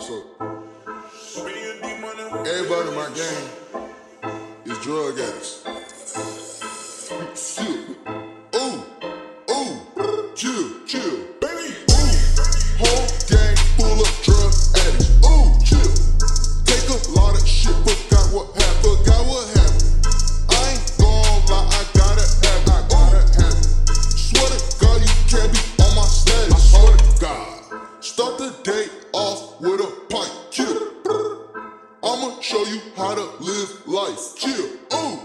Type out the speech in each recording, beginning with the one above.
So everybody in my gang is drug addicts. I'ma show you how to live life, chill. Ooh,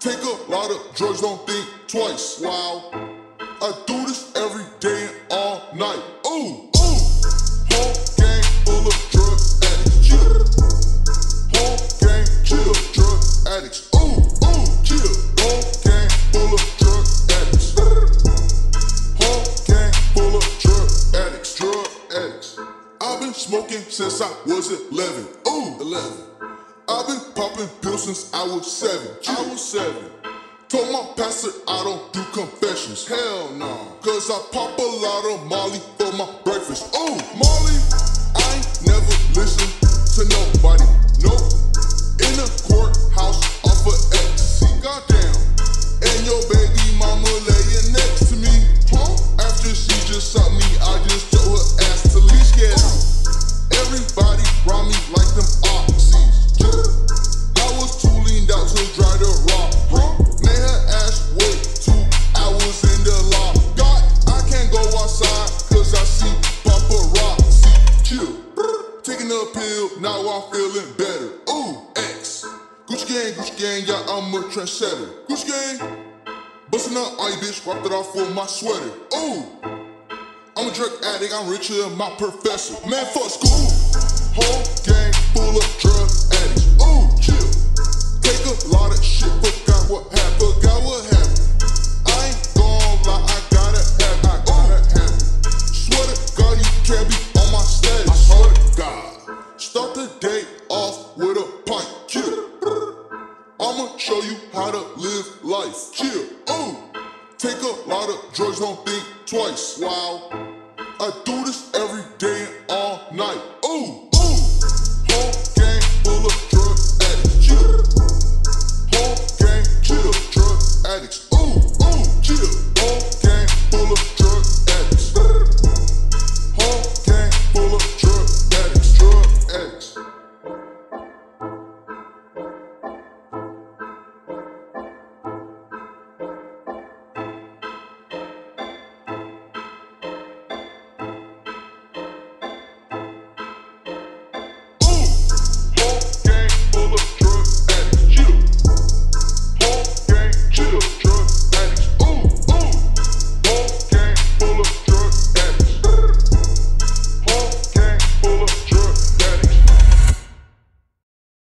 take a lot of drugs, don't think twice. Wow, I do this every day and all night. Ooh, ooh, whole gang full of drug addicts, chill. Whole gang chill, drug addicts. Ooh, ooh, chill. Whole gang full of drug addicts. Whole gang full of drug addicts, drug addicts. Been smoking since I was 11. Ooh, 11. I've been popping pills since I was seven. I was seven. Told my pastor I don't do confessions. Hell no. Cause I pop a lot of Molly for my breakfast. Ooh, Molly. I ain't never listen to nobody. Nope. A pill, now I'm feeling better. Ooh, X. Gucci gang, Gucci gang, yeah, I'm a trendsetter. Gucci gang. Bustin' up on you bitch, wiped it off with my sweater. Ooh, I'm a drug addict, I'm richer than my professor. Man, fuck school. Whole gang full of drug you how to live life. Chill. Ooh. Take a lot of drugs, don't think twice. Wow. I do this every day